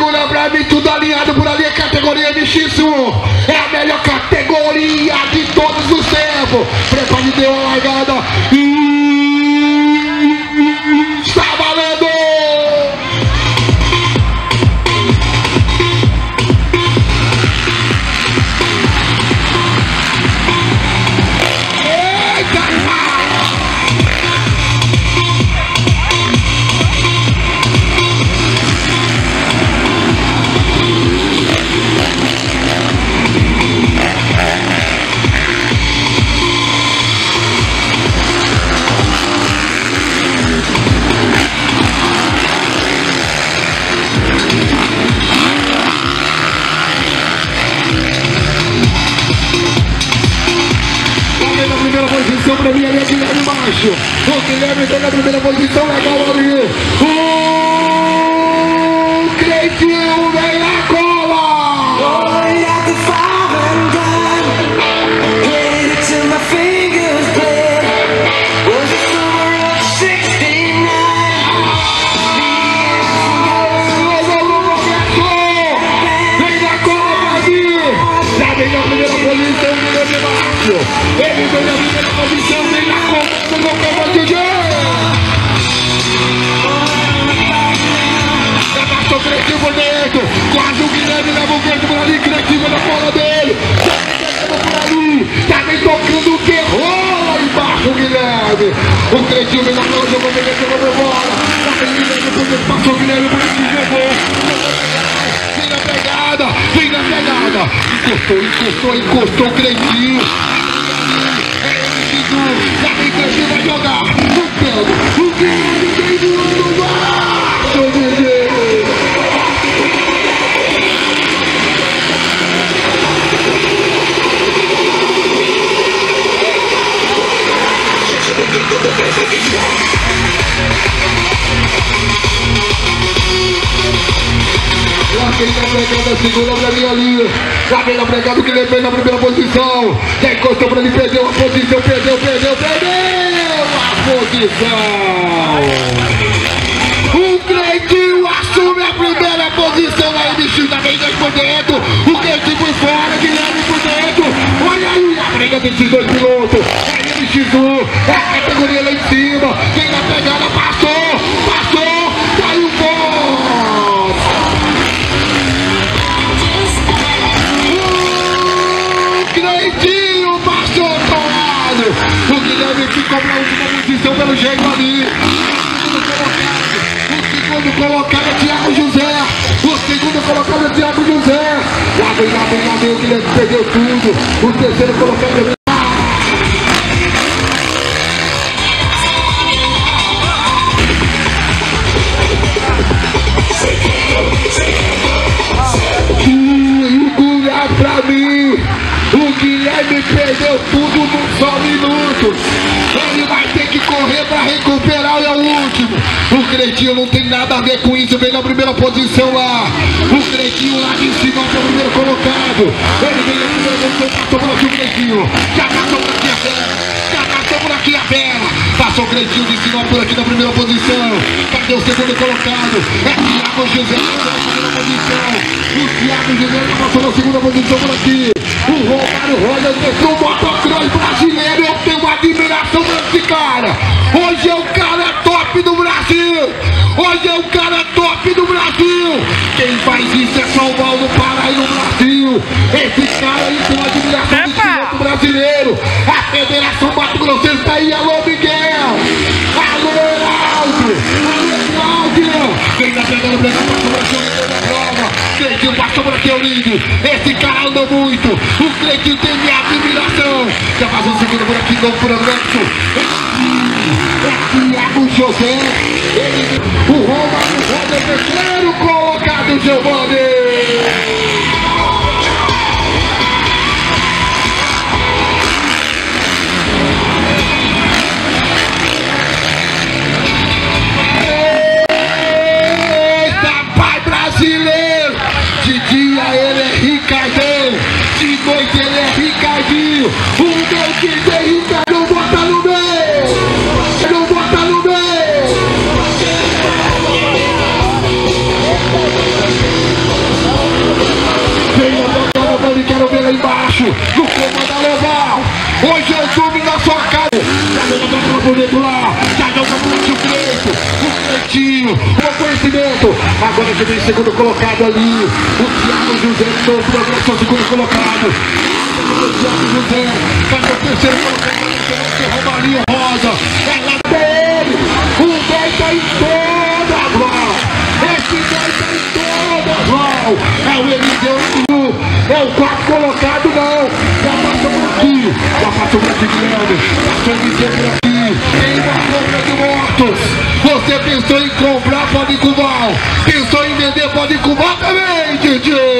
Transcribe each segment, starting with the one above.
segura pra mim, tudo alinhado por ali, categoria MX1. É a melhor categoria de todos os tempos. Prepare, deu a largada. E... Está valendo! Eita! Macho. O Guilherme tá na primeira posição, legal ali. Guilherme. O Cleitinho vem na cola, jogou bem, jogou bem bola. Tá vem o Guilherme por dentro. Passou Guilherme por aqui, jogou. Vem na pegada, vem na pegada. Encostou, encostou, encostou o. É Chico. Já vem Cleitinho, vai jogar. O pego, o Guilherme vem voando baixo, quem tá pegando a segunda pra mim ali. Lá vem a pegada que ele fez na primeira posição. Já encostou pra ele, perdeu a posição, perdeu, perdeu, perdeu a posição. O Cleitinho assume a primeira posição aí, bichinho, da vez por dentro. O Cleitinho por fora, Guilherme por dentro. Olha aí a briga desses dois pilotos. É MX1, é a categoria lá em cima. Quem na pegada passou, passou, saiu fora. O Cleitinho passou torado. O Guilherme ficou pra última posição pelo jeito ali. O segundo colocado é Thiago José. O segundo colocado é Thiago José. Lá vem, lá vem, lá vem. O Guilherme perdeu tudo. O terceiro colocado é O Cretinho não tem nada a ver com isso. Vem na primeira posição lá. O Cretinho lá de cima é o primeiro colocado. Ele vem primeira posição. Passou por aqui o Cretinho. Já passou por aqui a Bela. Já passou por aqui a Bela. Passou o Cretinho de cima por aqui na primeira posição. Cadê o segundo colocado? É Thiago José na primeira posição. O Thiago José passou na segunda posição por aqui. O Romário Roger entrou o motocross brasileiro. Eu tenho uma admiração por esse cara. Hoje é o cara Esse cara aí tem uma admiração do piloto brasileiro. A Federação Mato Grossense tá aí. Alô, Miguel. Alô, Heraldo. Alô, Cláudio. Quem tá pegando, pegando, por aqui na prova. Cleitinho passou por aqui, Olímpio. Esse cara anda muito. O Cleitinho tem minha admiração. Já faz um segundo por aqui, novo progresso. É Thiago José. Ele, o Romário Roda, terceiro colocado, Giovanni. O meu time é o conhecimento. Agora que vem segundo colocado ali, o Thiago José de novo, progresso segundo colocado. O Thiago José, cadê o terceiro colocado? Romarinho Rosa, é lá dele, o bem tá em toda a bola. Esse bem tá em toda a bola. É o Eliseu é o quarto colocado não. Já passou por aqui, já passou por aqui, Guilherme. Passou o Eliseu por aqui. Tem uma compra de mortos. Você pensou em comprar, pode incubar. Pensou em vender, pode incubar também, DJ. DJ Ricardão de dia, ele é Ricardão de noite, ele é Ricardinho. Em nome de RJ Sonorização. Papai, tá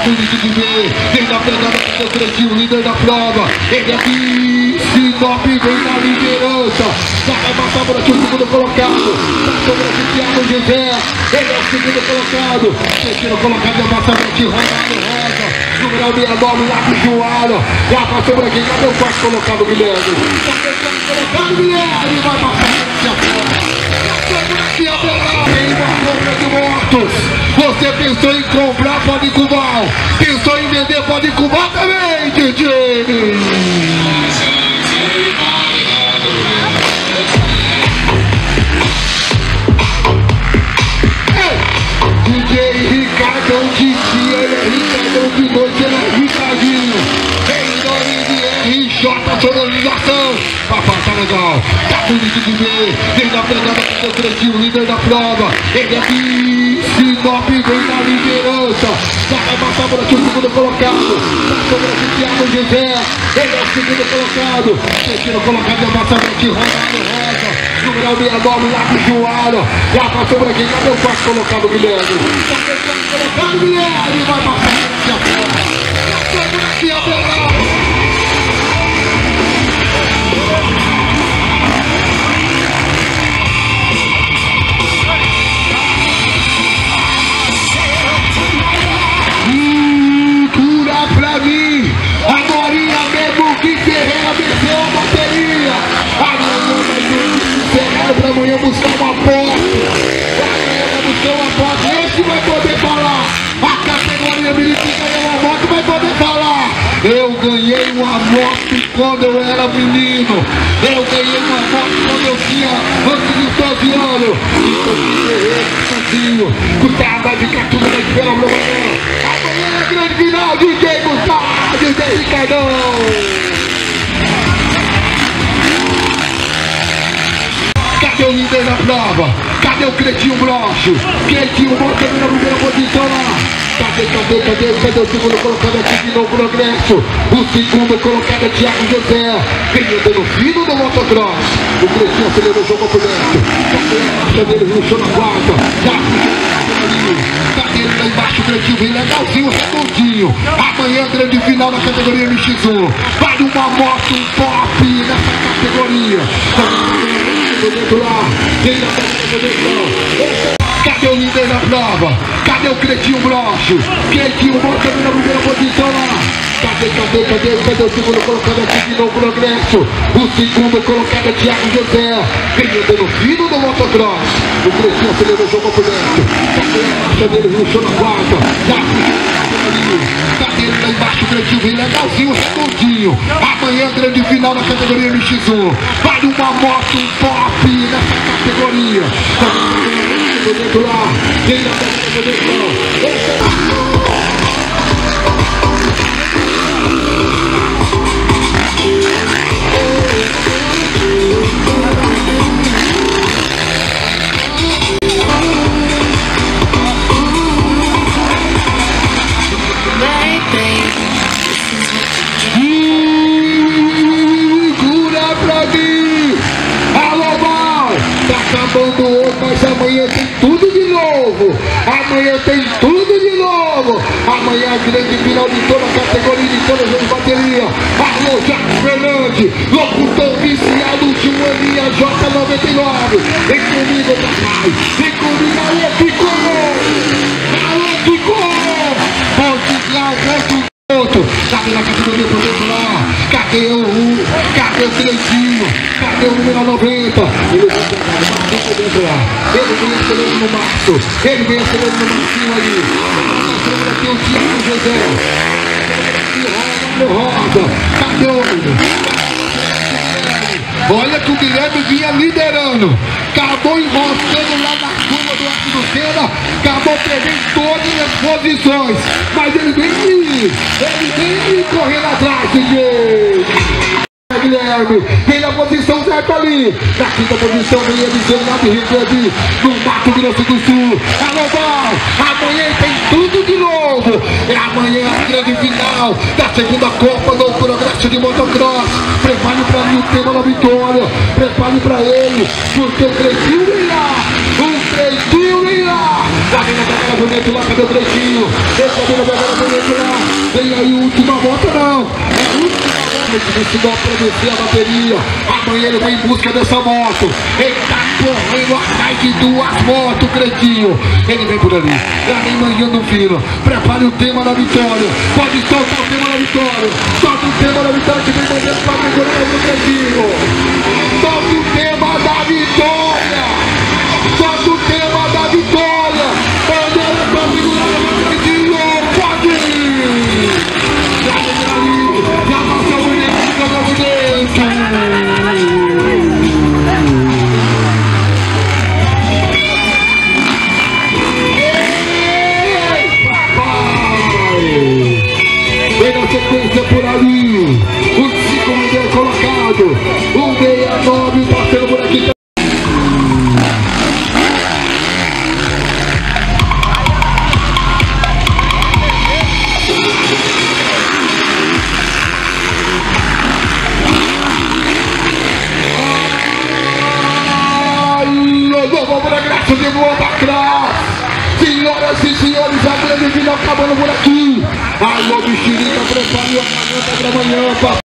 tá bonito de ver. Desde a pegada do seu líder da prova. Ele é vice-top, vem na liderança. Já vai passar por aqui o segundo colocado. Tá sobre aqui Thiago José. Ele é o segundo colocado. Terceiro colocado é Massamente Ronaldo Rosa. Número 69, lá do Joara. Já passou por aqui, cadê o quarto colocado, Guilherme? O quarto colocado, Guilherme? Vai passar por aqui agora. Tem. Você pensou em comprar, pode incubar. Pensou em vender, pode incubar também, DJ. DJ Ricardão de dia, ele é Ricardão de noite, ele é Ricardinho. Em nome de RJ Sonorização. Papai, tá legal, bonito de ver. Desde a pegada do seu tretinho, líder da prova. Ele é vice-top, vem na liderança. Já vai passar por aqui o segundo colocado. Tá sobre aqui Thiago José. Ele é o segundo colocado. Terceiro colocado é passar por aqui Ronaldo Rosa. Número 69, lá do Joara. Já passou por aqui, cadê o quarto colocado, Guilherme? O quarto colocado, Guilherme? Vai passar por aqui agora. Ganhei uma moto quando eu era menino. Eu ganhei uma moto quando eu tinha antes de 12 anos. Sozinho. Custava de captura da espera pra amanhã. É grande final, DJ Gustavo, DJ Ricardão. Cadê o líder da prova? Cadê o Cretinho Brocho? Cretinho bota na primeira posição lá. Cadê, cadê, cadê, cadê o segundo colocado aqui de novo progresso? O segundo colocado é Thiago José. Vem andando fino do motocross. O Cretinho acelerou o jogo por dentro. Cadê dele? Ruxou na quarta. Cadê ele lá embaixo? O Cretinho vem legalzinho, redondinho. Amanhã grande final na categoria MX1. Vale uma moto top nessa categoria. Cadê o líder da prova? Cretinho Brocho? Cretinho bota na primeira posição lá. Cadê, cadê, cadê, cadê o segundo colocado aqui de novo progresso? O segundo colocado é Thiago José. Vem andando fino no motocross. O Cretinho acelerou o jogo por dentro. Cadê a marcha dele? Ruxou na quarta. Cadê ele lá embaixo? O Cretinho vem legalzinho, redondinho. Amanhã grande final na categoria MX1. Vale uma moto top nessa categoria. Dentro lá, vem na grande final de toda a categoria de todas as baterias! Alô, Jacques Fernandes! Locutor viciado de uma linha J99! Vem comigo, papai! Vem comigo, alô, Picô! Alô, Picô! outro outro. Cadê na categoria lá? Cadê o? Cadê o Cleitinho? Cadê o número 90? Ele Marcinho por dentro lá. Ele vem acelerando no Março. Ele vem acelerando no Marcinho aí. Nós aqui o Thiago José. E roda, roda. Cadê o homem? Olha que o Guilherme vinha liderando. Acabou enroscando lá na curva do Arco do Senna. Acabou perdendo todas as posições. Mas ele vem. Ele vem correndo atrás, DJ. Guilherme, vem na posição certa ali. Na quinta posição vem ele Fernando Rio Grande, no Mato Grosso do Sul. Alô, Val, amanhã tem de novo. É amanhã a grande final da segunda Copa do Progresso de Motocross. Prepare para mim o tema da vitória. Prepare para ele, porque o Cretinho lá. O Cretinho lá. Tá vendo a pegada bonita lá, cadê o Cretinho? Deixa a pegada bonita lá. Vem aí, última volta não. A última Conseguiu produzir a bateria. Amanhã ele vai em busca dessa moto. Ele tá correndo atrás de duas motos, cretinho. Ele vem por ali. Já vem manjando fino. Prepare o tema da vitória. Pode soltar o tema da vitória. Solta o tema da vitória que vem manjando para o cretinho. O 5 líder colocado. O 69 passando por aqui. Vamos na graça de boa Cross. Senhoras e senhores, a grande final acabando por aqui. Alô, Mexerica, prepare a caneta para amanhã, papai.